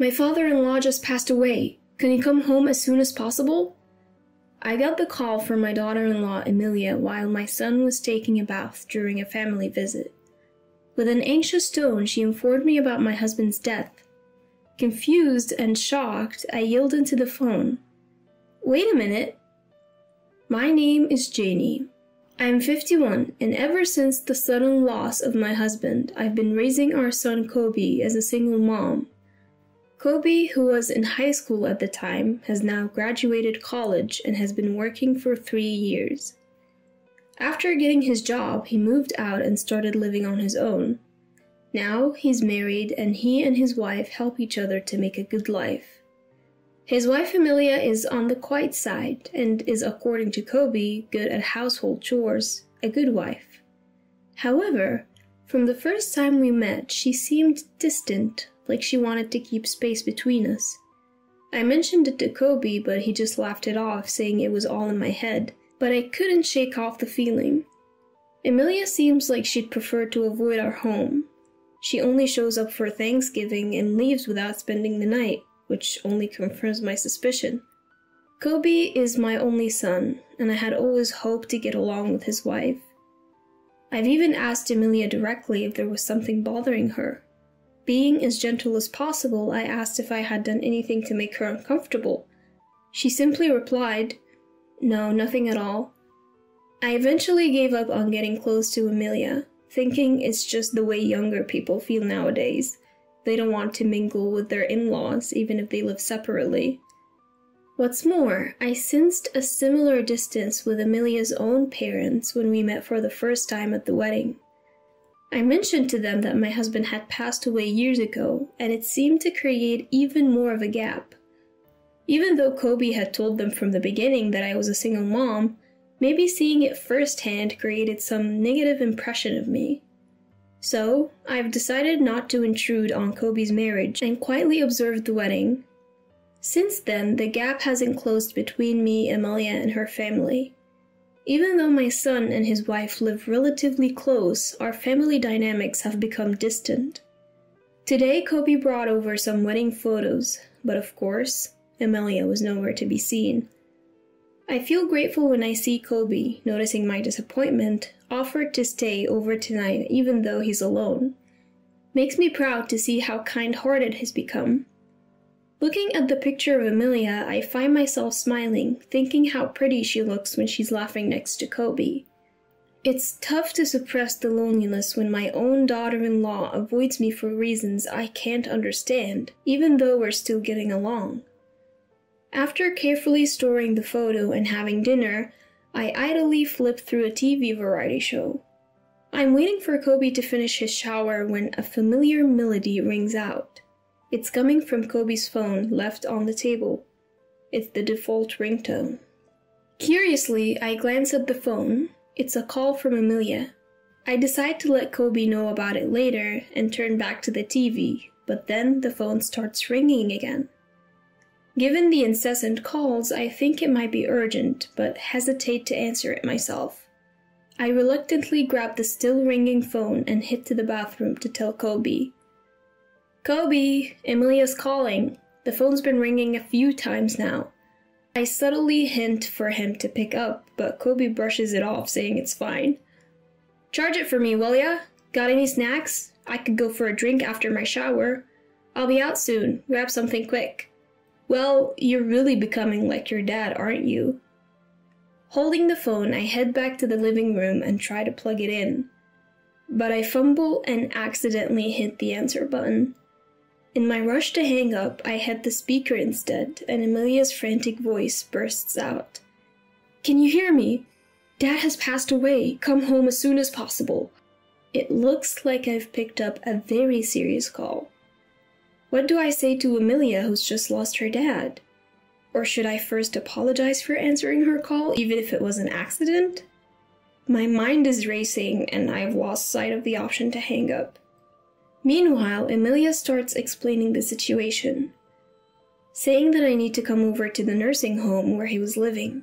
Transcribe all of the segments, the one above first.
My father in law just passed away. Can you come home as soon as possible? I got the call from my daughter in law, Emilia, while my son was taking a bath during a family visit. With an anxious tone, she informed me about my husband's death. Confused and shocked, I yielded to the phone. Wait a minute. My name is Janie. I am 51, and ever since the sudden loss of my husband, I've been raising our son Kobe as a single mom. Kobe, who was in high school at the time, has now graduated college and has been working for three years. After getting his job, he moved out and started living on his own. Now he's married and he and his wife help each other to make a good life. His wife Amelia is on the quiet side and is, according to Kobe, good at household chores, a good wife. However, from the first time we met, she seemed distant, like she wanted to keep space between us. I mentioned it to Kobe, but he just laughed it off, saying it was all in my head, but I couldn't shake off the feeling. Emilia seems like she'd prefer to avoid our home. She only shows up for Thanksgiving and leaves without spending the night which only confirms my suspicion. Kobe is my only son, and I had always hoped to get along with his wife. I've even asked Emilia directly if there was something bothering her. Being as gentle as possible, I asked if I had done anything to make her uncomfortable. She simply replied, No, nothing at all. I eventually gave up on getting close to Amelia, thinking it's just the way younger people feel nowadays. They don't want to mingle with their in laws, even if they live separately. What's more, I sensed a similar distance with Amelia's own parents when we met for the first time at the wedding. I mentioned to them that my husband had passed away years ago, and it seemed to create even more of a gap. Even though Kobe had told them from the beginning that I was a single mom, maybe seeing it firsthand created some negative impression of me. So, I've decided not to intrude on Kobe's marriage and quietly observed the wedding. Since then, the gap hasn't closed between me, Emilia, and her family. Even though my son and his wife live relatively close, our family dynamics have become distant. Today, Kobe brought over some wedding photos, but of course, Emilia was nowhere to be seen. I feel grateful when I see Kobe, noticing my disappointment, offered to stay over tonight even though he's alone. Makes me proud to see how kind hearted he's become. Looking at the picture of Emilia, I find myself smiling, thinking how pretty she looks when she's laughing next to Kobe. It's tough to suppress the loneliness when my own daughter in law avoids me for reasons I can't understand, even though we're still getting along. After carefully storing the photo and having dinner, I idly flip through a TV variety show. I'm waiting for Kobe to finish his shower when a familiar melody rings out. It's coming from Kobe's phone left on the table. It's the default ringtone. Curiously, I glance at the phone. It's a call from Amelia. I decide to let Kobe know about it later and turn back to the TV, but then the phone starts ringing again. Given the incessant calls, I think it might be urgent, but hesitate to answer it myself. I reluctantly grab the still ringing phone and head to the bathroom to tell Kobe. Kobe, Emilia's calling. The phone's been ringing a few times now. I subtly hint for him to pick up, but Kobe brushes it off, saying it's fine. Charge it for me, will ya? Got any snacks? I could go for a drink after my shower. I'll be out soon. Grab something quick. Well, you're really becoming like your dad, aren't you? Holding the phone, I head back to the living room and try to plug it in. But I fumble and accidentally hit the answer button. In my rush to hang up, I hit the speaker instead, and Amelia's frantic voice bursts out. Can you hear me? Dad has passed away. Come home as soon as possible. It looks like I've picked up a very serious call. What do I say to Amelia, who's just lost her dad? Or should I first apologize for answering her call, even if it was an accident? My mind is racing, and I've lost sight of the option to hang up. Meanwhile, Emilia starts explaining the situation, saying that I need to come over to the nursing home where he was living.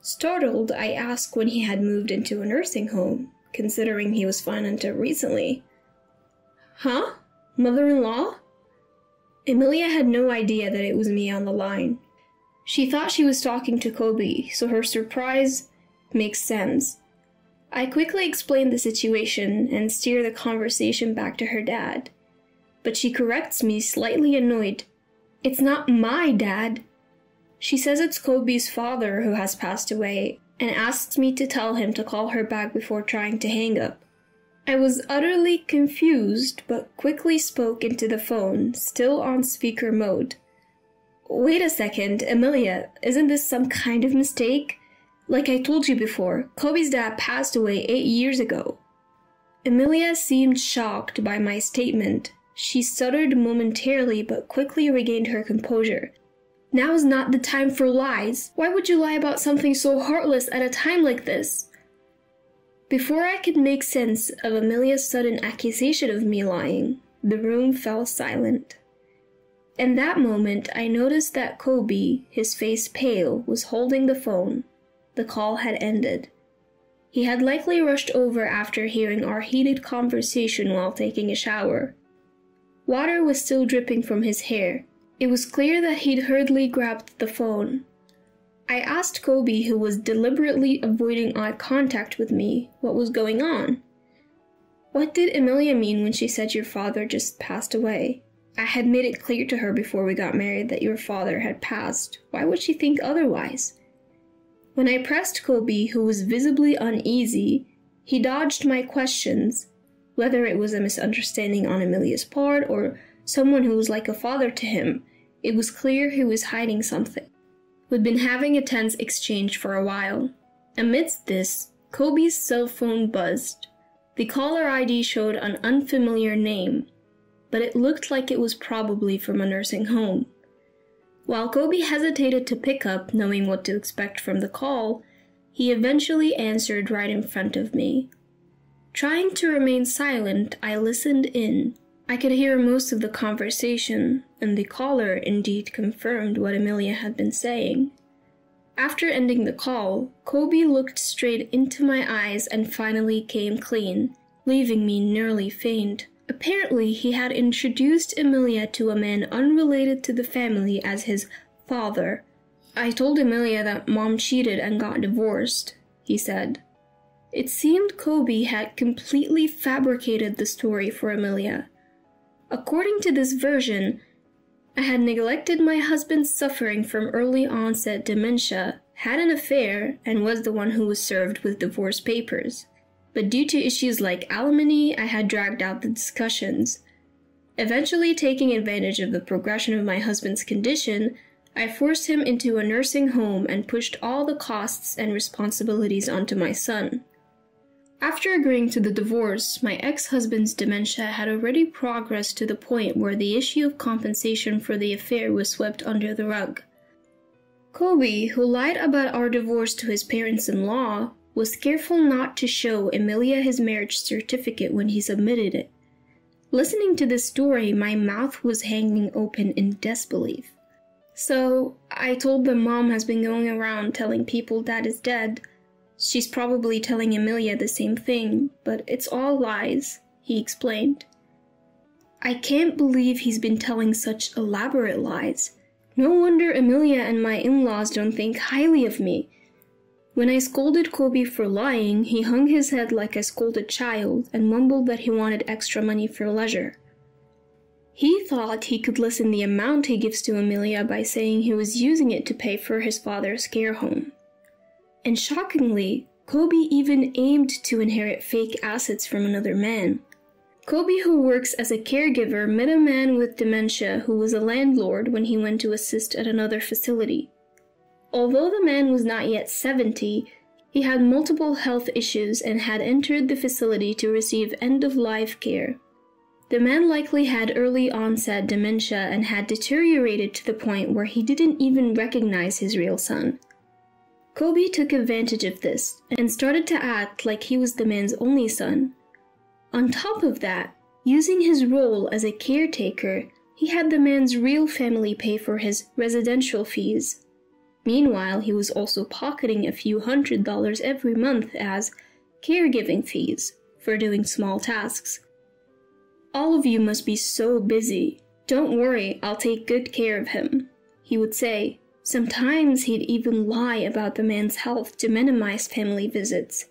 Startled, I ask when he had moved into a nursing home, considering he was fine until recently. Huh? Mother in law? Emilia had no idea that it was me on the line. She thought she was talking to Kobe, so her surprise makes sense. I quickly explain the situation and steer the conversation back to her dad. But she corrects me, slightly annoyed. It's not my dad. She says it's Kobe's father who has passed away and asks me to tell him to call her back before trying to hang up. I was utterly confused, but quickly spoke into the phone, still on speaker mode. Wait a second, Amelia, isn't this some kind of mistake? Like I told you before, Kobe's dad passed away eight years ago. Emilia seemed shocked by my statement. She stuttered momentarily but quickly regained her composure. Now is not the time for lies. Why would you lie about something so heartless at a time like this? Before I could make sense of Amelia's sudden accusation of me lying, the room fell silent. In that moment, I noticed that Kobe, his face pale, was holding the phone. The call had ended. He had likely rushed over after hearing our heated conversation while taking a shower. Water was still dripping from his hair. It was clear that he'd hurriedly grabbed the phone. I asked Kobe, who was deliberately avoiding eye contact with me, what was going on. What did Emilia mean when she said your father just passed away? I had made it clear to her before we got married that your father had passed. Why would she think otherwise? When I pressed Kobe, who was visibly uneasy, he dodged my questions, whether it was a misunderstanding on Emilia's part or someone who was like a father to him. It was clear he was hiding something. We'd been having a tense exchange for a while. Amidst this, Kobe's cell phone buzzed. The caller ID showed an unfamiliar name, but it looked like it was probably from a nursing home. While Kobe hesitated to pick up, knowing what to expect from the call, he eventually answered right in front of me. Trying to remain silent, I listened in. I could hear most of the conversation, and the caller indeed confirmed what Emilia had been saying. After ending the call, Kobe looked straight into my eyes and finally came clean, leaving me nearly faint. Apparently, he had introduced Emilia to a man unrelated to the family as his father. I told Emilia that mom cheated and got divorced, he said. It seemed Kobe had completely fabricated the story for Emilia. According to this version, I had neglected my husband's suffering from early onset dementia, had an affair, and was the one who was served with divorce papers. But due to issues like alimony, I had dragged out the discussions. Eventually, taking advantage of the progression of my husband's condition, I forced him into a nursing home and pushed all the costs and responsibilities onto my son. After agreeing to the divorce, my ex husband's dementia had already progressed to the point where the issue of compensation for the affair was swept under the rug. Kobe, who lied about our divorce to his parents in law, was careful not to show Emilia his marriage certificate when he submitted it. Listening to this story, my mouth was hanging open in disbelief. So, I told them mom has been going around telling people dad is dead She's probably telling Emilia the same thing, but it's all lies, he explained. I can't believe he's been telling such elaborate lies. No wonder Emilia and my in laws don't think highly of me. When I scolded Kobe for lying, he hung his head like a scolded child and mumbled that he wanted extra money for leisure. He thought he could lessen the amount he gives to Emilia by saying he was using it to pay for his father's care home. And shockingly, Kobe even aimed to inherit fake assets from another man. Kobe, who works as a caregiver, met a man with dementia who was a landlord when he went to assist at another facility. Although the man was not yet 70, he had multiple health issues and had entered the facility to receive end of life care. The man likely had early onset dementia and had deteriorated to the point where he didn't even recognize his real son. Kobe took advantage of this and started to act like he was the man's only son. On top of that, using his role as a caretaker, he had the man's real family pay for his residential fees. Meanwhile, he was also pocketing a few hundred dollars every month as caregiving fees for doing small tasks. All of you must be so busy. Don't worry, I'll take good care of him, he would say. Sometimes he'd even lie about the man's health to minimize family visits.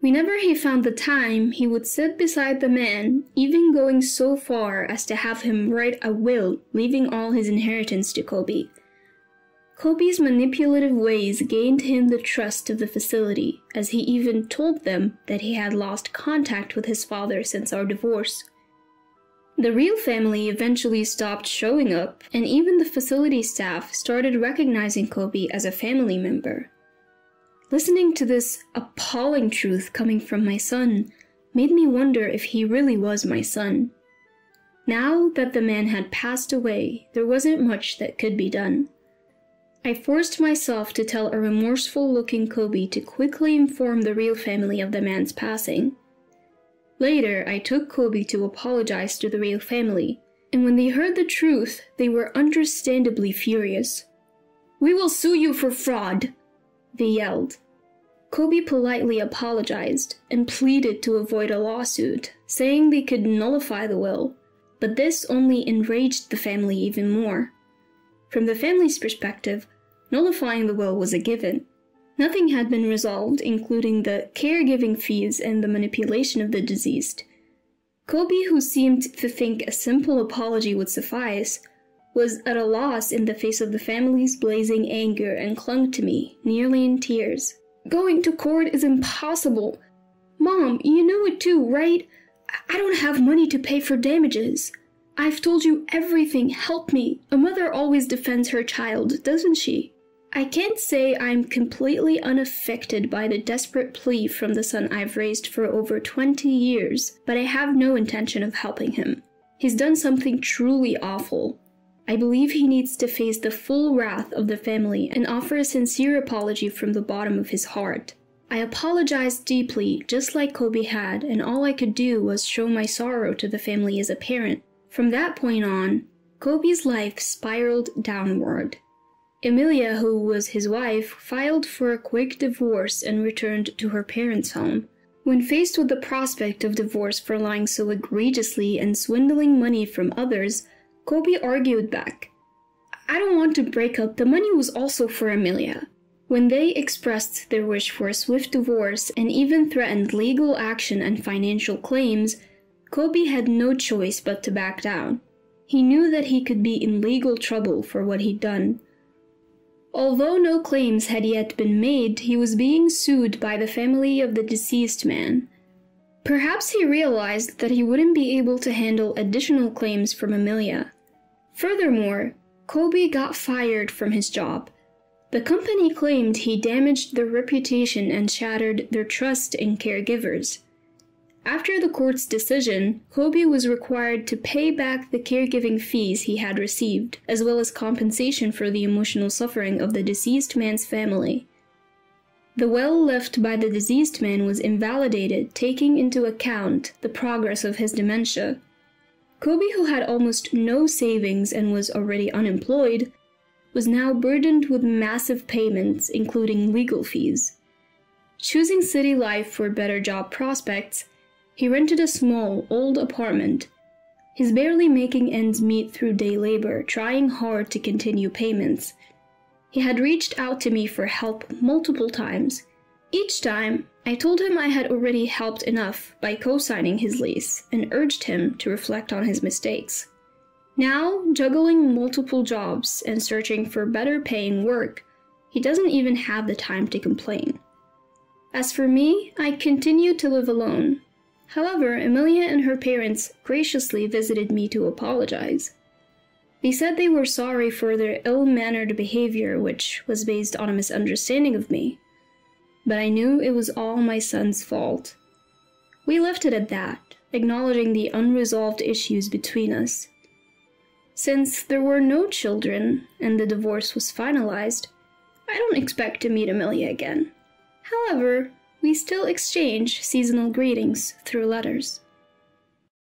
Whenever he found the time, he would sit beside the man, even going so far as to have him write a will leaving all his inheritance to Kobe. Kobe's manipulative ways gained him the trust of the facility, as he even told them that he had lost contact with his father since our divorce. The real family eventually stopped showing up, and even the facility staff started recognizing Kobe as a family member. Listening to this appalling truth coming from my son made me wonder if he really was my son. Now that the man had passed away, there wasn't much that could be done. I forced myself to tell a remorseful looking Kobe to quickly inform the real family of the man's passing. Later, I took Kobe to apologize to the real family, and when they heard the truth, they were understandably furious. We will sue you for fraud, they yelled. Kobe politely apologized and pleaded to avoid a lawsuit, saying they could nullify the will, but this only enraged the family even more. From the family's perspective, nullifying the will was a given, Nothing had been resolved, including the caregiving fees and the manipulation of the deceased. Kobe, who seemed to think a simple apology would suffice, was at a loss in the face of the family's blazing anger and clung to me, nearly in tears. Going to court is impossible. Mom, you know it too, right? I don't have money to pay for damages. I've told you everything. Help me. A mother always defends her child, doesn't she? I can't say I'm completely unaffected by the desperate plea from the son I've raised for over 20 years, but I have no intention of helping him. He's done something truly awful. I believe he needs to face the full wrath of the family and offer a sincere apology from the bottom of his heart. I apologized deeply, just like Kobe had, and all I could do was show my sorrow to the family as a parent. From that point on, Kobe's life spiraled downward. Emilia, who was his wife, filed for a quick divorce and returned to her parents' home. When faced with the prospect of divorce for lying so egregiously and swindling money from others, Kobe argued back. I don't want to break up, the money was also for Emilia. When they expressed their wish for a swift divorce and even threatened legal action and financial claims, Kobe had no choice but to back down. He knew that he could be in legal trouble for what he'd done, Although no claims had yet been made, he was being sued by the family of the deceased man. Perhaps he realized that he wouldn't be able to handle additional claims from Amelia. Furthermore, Kobe got fired from his job. The company claimed he damaged their reputation and shattered their trust in caregivers. After the court's decision, Kobe was required to pay back the caregiving fees he had received, as well as compensation for the emotional suffering of the deceased man's family. The will left by the deceased man was invalidated, taking into account the progress of his dementia. Kobe, who had almost no savings and was already unemployed, was now burdened with massive payments, including legal fees. Choosing city life for better job prospects, he rented a small, old apartment. He's barely making ends meet through day labor, trying hard to continue payments. He had reached out to me for help multiple times. Each time, I told him I had already helped enough by co signing his lease and urged him to reflect on his mistakes. Now, juggling multiple jobs and searching for better paying work, he doesn't even have the time to complain. As for me, I continue to live alone, However, Emilia and her parents graciously visited me to apologize. They said they were sorry for their ill mannered behavior, which was based on a misunderstanding of me. But I knew it was all my son's fault. We left it at that, acknowledging the unresolved issues between us. Since there were no children and the divorce was finalized, I don't expect to meet Emilia again. However, we still exchange seasonal greetings through letters.